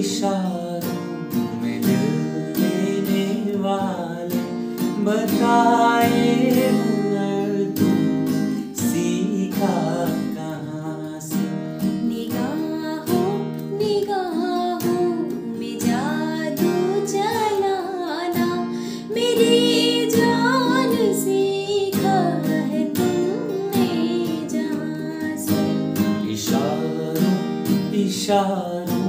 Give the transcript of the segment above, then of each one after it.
इशारों में दिल लेने वाले बताए हुनर तुम सीखा कहाँ से? निगाहों निगाहों में जादू चलाना मेरी जान सीखा है तुमने जहाँ से। इशारों इशारों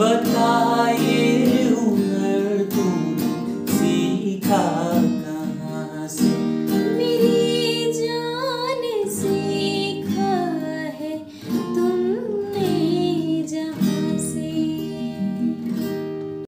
सीखा है